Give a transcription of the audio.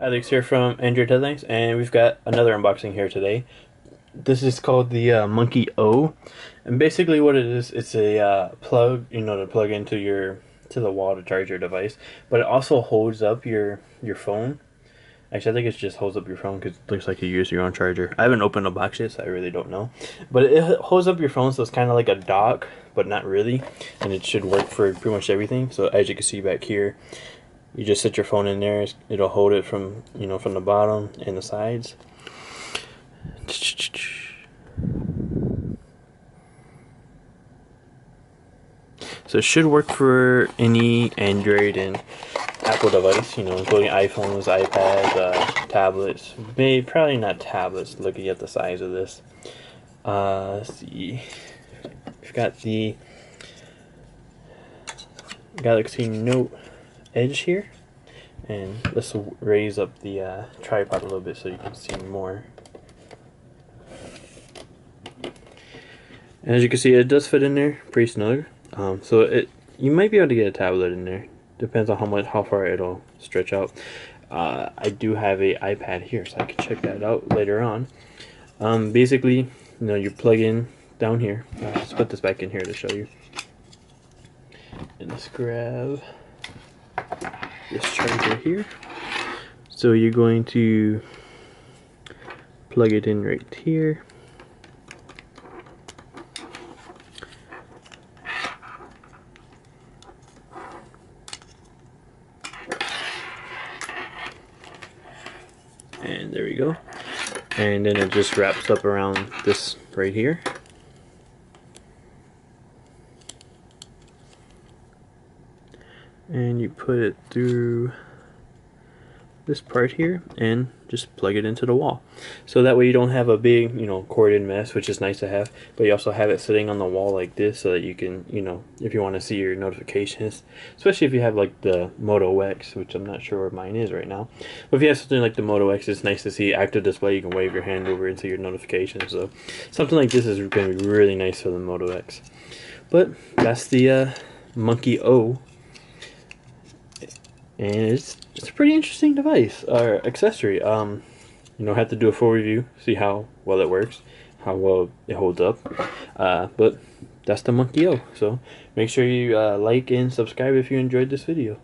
Alex here from Android Headlines, and we've got another unboxing here today. This is called the uh, Monkey O, and basically what it is, it's a uh, plug, you know, to plug into your to the wall to charge your device, but it also holds up your your phone. Actually, I think it just holds up your phone because it looks like you use your own charger. I haven't opened the box yet, so I really don't know. But it holds up your phone, so it's kind of like a dock, but not really, and it should work for pretty much everything. So as you can see back here, you just set your phone in there it'll hold it from you know from the bottom and the sides. So it should work for any Android and Apple device you know including iPhones iPads uh, tablets. Maybe probably not tablets looking at the size of this. Uh, let's see. We've got the Galaxy Note edge here. And let's raise up the uh, tripod a little bit so you can see more. And as you can see it does fit in there pretty snug. Um, so it you might be able to get a tablet in there. Depends on how much how far it'll stretch out. Uh, I do have a iPad here so I can check that out later on. Um, basically you know you plug in down here. Uh, let's put this back in here to show you. And let's grab this charger here. So you're going to plug it in right here. And there we go. And then it just wraps up around this right here. And you put it through this part here and just plug it into the wall. So that way you don't have a big you know corded mess which is nice to have but you also have it sitting on the wall like this so that you can you know if you want to see your notifications especially if you have like the Moto X which I'm not sure where mine is right now. But if you have something like the Moto X it's nice to see active display you can wave your hand over into your notifications. So something like this is going to be really nice for the Moto X. But that's the uh, Monkey O and it's it's a pretty interesting device or accessory. Um, you know, I have to do a full review, see how well it works, how well it holds up. Uh, but that's the Monkey O. So make sure you uh, like and subscribe if you enjoyed this video.